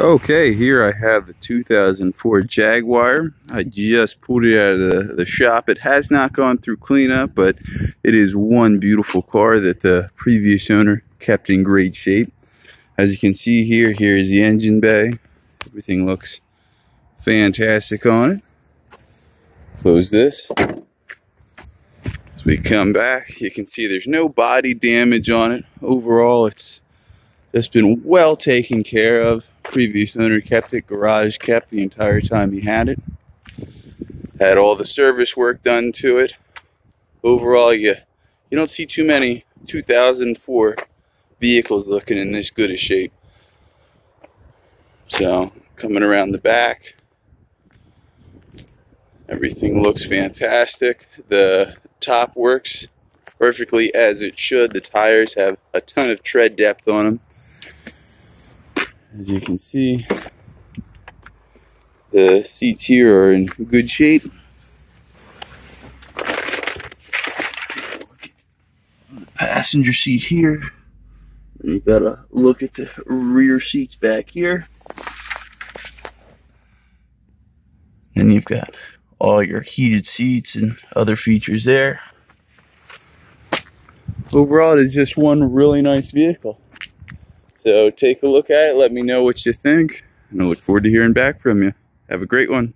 Okay, here I have the 2004 Jaguar. I just pulled it out of the, the shop. It has not gone through cleanup, but it is one beautiful car that the previous owner kept in great shape. As you can see here, here is the engine bay. Everything looks fantastic on it. Close this. As we come back, you can see there's no body damage on it. Overall, it's just been well taken care of. Previous owner kept it, garage kept the entire time he had it. Had all the service work done to it. Overall, you, you don't see too many 2004 vehicles looking in this good a shape. So, coming around the back, everything looks fantastic. The top works perfectly as it should. The tires have a ton of tread depth on them. As you can see, the seats here are in good shape. the passenger seat here. And you gotta look at the rear seats back here. And you've got all your heated seats and other features there. Overall, it is just one really nice vehicle. So take a look at it. Let me know what you think. And I look forward to hearing back from you. Have a great one.